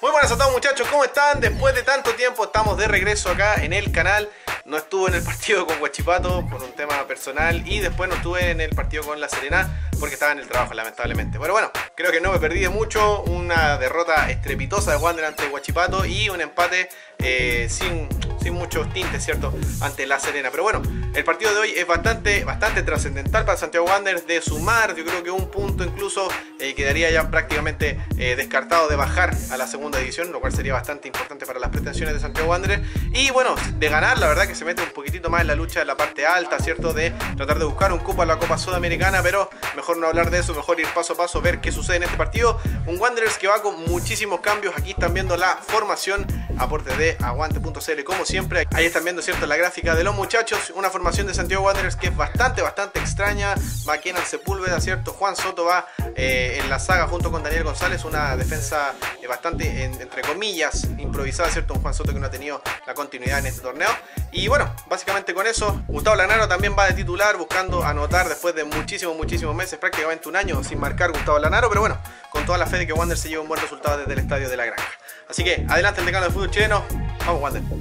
Muy buenas a todos muchachos, ¿cómo están? Después de tanto tiempo estamos de regreso acá en el canal. No estuve en el partido con Huachipato por un tema personal y después no estuve en el partido con La Serena porque estaba en el trabajo lamentablemente. Pero bueno, creo que no me perdí de mucho. Una derrota estrepitosa de Wander ante Huachipato y un empate eh, sin, sin muchos tintes, ¿cierto? Ante La Serena. Pero bueno, el partido de hoy es bastante, bastante trascendental para Santiago Wanderers de sumar. Yo creo que un punto incluso eh, quedaría ya prácticamente eh, descartado de bajar a la segunda división, lo cual sería bastante importante para las pretensiones de Santiago Wanderers. Y bueno, de ganar, la verdad que se mete un poquitito más en la lucha de la parte alta, ¿cierto? De tratar de buscar un cupo a la Copa Sudamericana, pero mejor no hablar de eso, mejor ir paso a paso, ver qué sucede en este partido. Un Wanderers que va con muchísimos cambios. Aquí están viendo la formación, aporte de aguante.cl como siempre. Ahí están viendo, ¿cierto? La gráfica de los muchachos. Una formación de Santiago Wanderers que es bastante, bastante extraña. Kenan Sepúlveda, ¿cierto? Juan Soto va eh, en la saga junto con Daniel González. Una defensa eh, bastante, en- entre comillas, improvisada, ¿cierto? Un Juan Soto que no ha tenido la continuidad en este torneo. Y bueno, básicamente con eso, Gustavo Lanaro también va de titular buscando anotar después de muchísimos, muchísimos meses, prácticamente un año sin marcar Gustavo Lanaro, pero bueno, con toda la fe de que Wander se lleve un buen resultado desde el estadio de la Granja. Así que adelante el decano de fútbol chileno, vamos Wander. Vamos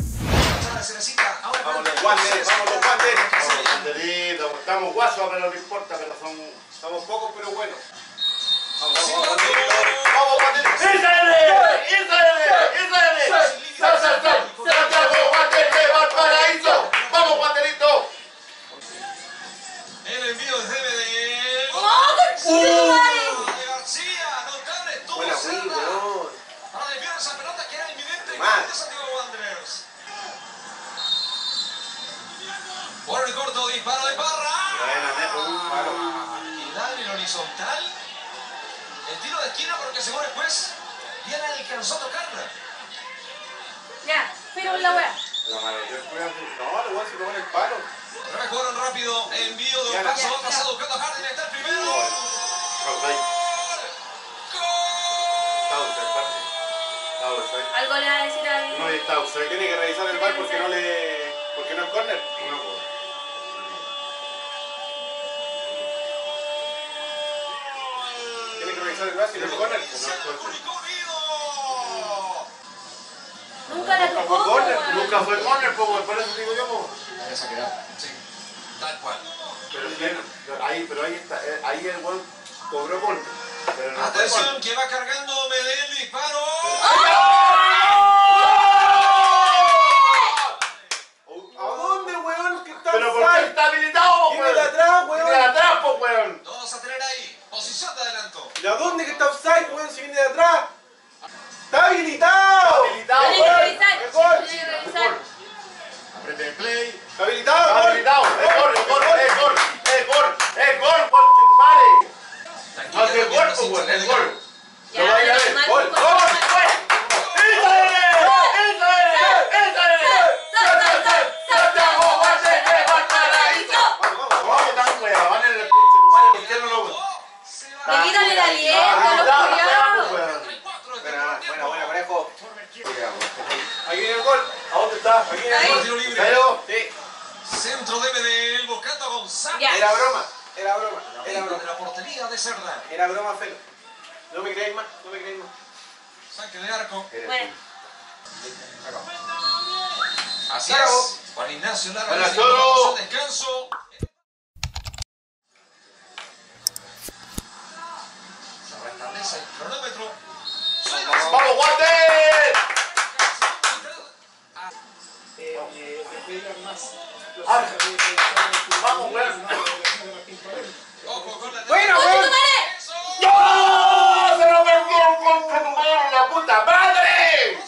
los Wander, vamos los Wander. Banderito, estamos guasos, pero no importa, pero son. Estamos pocos pero buenos. ¡Vamos, banderito! ¡Israel! ¡Israel! ¡Israel! ¡Sal, sal, sal! ¡Santiago, Wander de Valparaíso! ¡Vamos! El envío es ¡Oh, García, notable, para desviar esa pelota que era inminente en esquina porque según el juez viene el que alcanzó a tocarla. Ya, pero la weá. La mano, yo estoy así. No, lo voy a hacer con el palo. Remejoran rápido, envío de un paso, ya. pasado buscando a Harden, está el primero. Gol. Algo le va a decir al. No está offside. Tiene que revisar el bar porque no le. porque no es corner. No, pues. Tiene que revisar el bar si no es corner. pues, Inicia el Curicó Unido. Nunca la tocó, Fue corner, weón. Nunca fue corner, pues, por eso digo yo, pues. Sí, tal cual. Pero sí, ahí, pero ahí está, eh, ahí el weón cobró gol. Fue gol. Atención, que va cargando Medel, disparo. ¿A dónde, weón? Que está Pero ¿por qué está habilitado, Viene weón? de atrás, Viene weón. de atrás, pues, weón. Todos a tener ahí. Posición de adelanto. ¿Y a dónde que está offside, weón? Si viene de atrás. ¡Está habilitado! Habilitado. ¡Es gol! Revisar. Apriete el play. ¡Está habilitado! Está gol! habilitado. Es gol, es gol, es gol, es gol, es gol, es gol, pues, weón, es gol. Conejo. Ahí viene el gol. ¿A dónde está? Ahí viene el gol. Tiro libre. ¿Pero? Sí, Centro de Medel, buscando a González. Ya. era broma. Era broma. Era broma. de la portería de Cerda. Era broma, Felo. No me creáis más, no me creáis más. Saque de arco. Bueno, Así es. Juan Ignacio Toro. vamos al descanso. Se restablece el cronómetro. ¡Vamos, Wander! Ah, Vamos. Eso. ¡No! ¡Se lo perdieron con Catumare, la puta madre!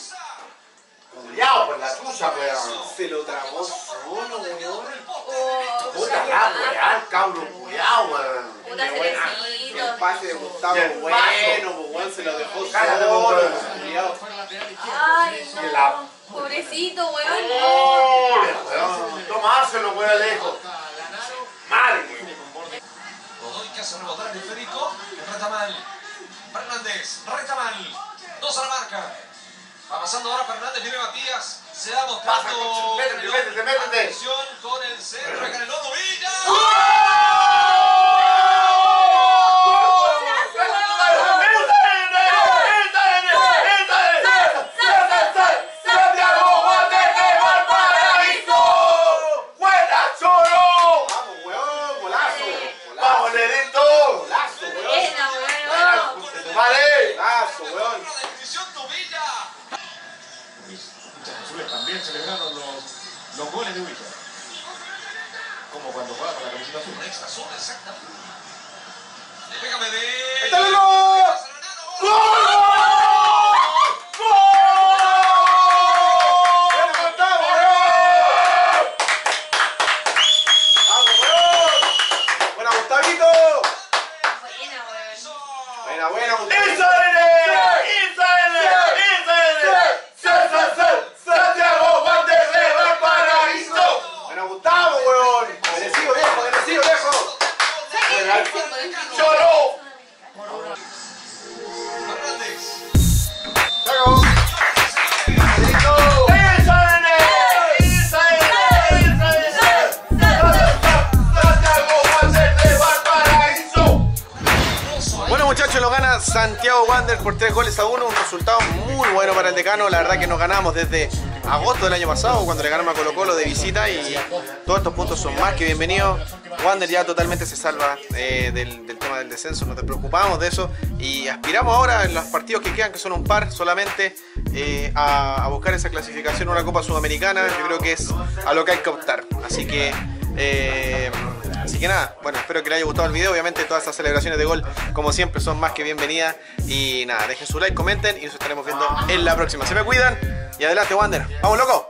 Culeado por la tuya, weón. Se lo trabó solo, weón. Puta la weón, cabrón, culeado, weón. Pase de Gustavo, bueno, paso. weón, se lo dejó solo. Ay, no. Pobrecito, weón. ¡Oh, weón! Tomárselo, weón, lejos. Madre, weón. Godoy que hace rebotar el esférico. Reta mal. Fernández. Reta mal. Dos a la marca. Va pasando ahora Fernández. Viene Matías. Se Pasa, mostrando. métete, métete, métete. Atención con el centro. Acá en el lodo Villa. ¡Gol! De Wilson. Como cuando juega con la camiseta azul. Extra azul, exactamente. Le pega Medellín. ¡Está el gol! ¡Gol! ¡Buena, Gustavito! Buena, weón. Buena, buena, Muchachos, lo gana Santiago Wander por 3 goles a 1, un resultado muy bueno para el decano, la verdad que nos ganamos desde agosto del año pasado cuando le ganamos a Colo Colo de visita y todos estos puntos son más que bienvenidos. Wander ya totalmente se salva eh, del, tema del descenso, no te preocupamos de eso y aspiramos ahora en los partidos que quedan, que son un par solamente, eh, a, a buscar esa clasificación a una Copa Sudamericana, yo creo que es a lo que hay que optar, así que... eh, Así que nada, bueno, espero que les haya gustado el video. Obviamente todas estas celebraciones de gol, como siempre, son más que bienvenidas. Y nada, dejen su like, comenten y nos estaremos viendo en la próxima. Se me cuidan y adelante, Wander. ¡Vamos, loco!